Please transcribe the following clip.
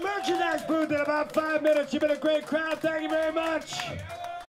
merchandise booth in about five minutes. You've been a great crowd. Thank you very much.